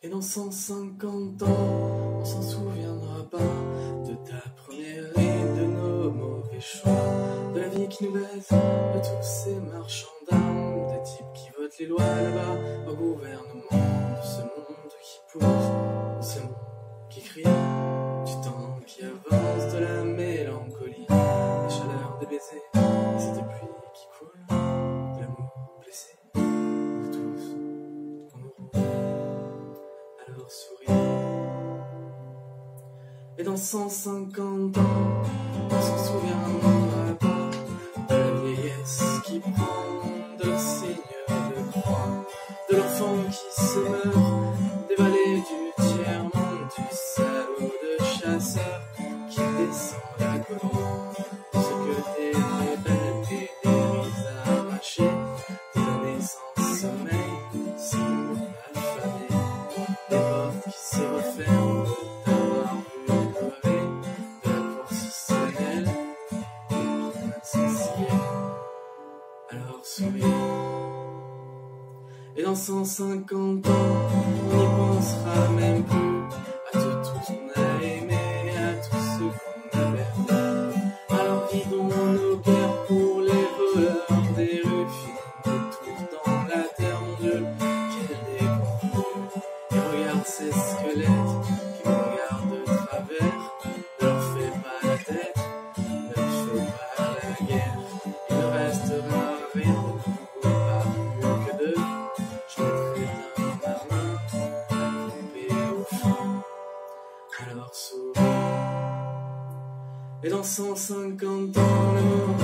Et dans 150 ans, on s'en souviendra pas de ta première et de nos mauvais choix. De la vie qui nous baisse, de tous ces marchands d'armes, des types qui votent les lois là-bas au gouvernement, de ce monde qui pousse, de ce monde qui crie, du temps qui avance, de la mélancolie, la chaleur des baisers, c'était pluies sourire. Et dans 150 ans, on s'en souviendra pas de la vieillesse qui prend de leur seigneur de croix, de l'enfant qui se meurt, des vallées du tiers-monde, du salaud de chasseur qui descend la colombe, de ce que des rebelles et des rises arrachées, des années sans sommeil, Et dans 150 ans, on n'y pensera même plus à tout, tout ce qu'on a aimé, à tout ce qu'on a perdu. Alors guidons nos guerres pour les voleurs des rues, des tours dans la terre, mon Dieu, quel déconvenu. Et regarde ces squelettes qui nous regardent de travers, ne leur fais pas la tête, ne leur fais pas la guerre. Il ne restera rien Et dans 150 ans, l'amour,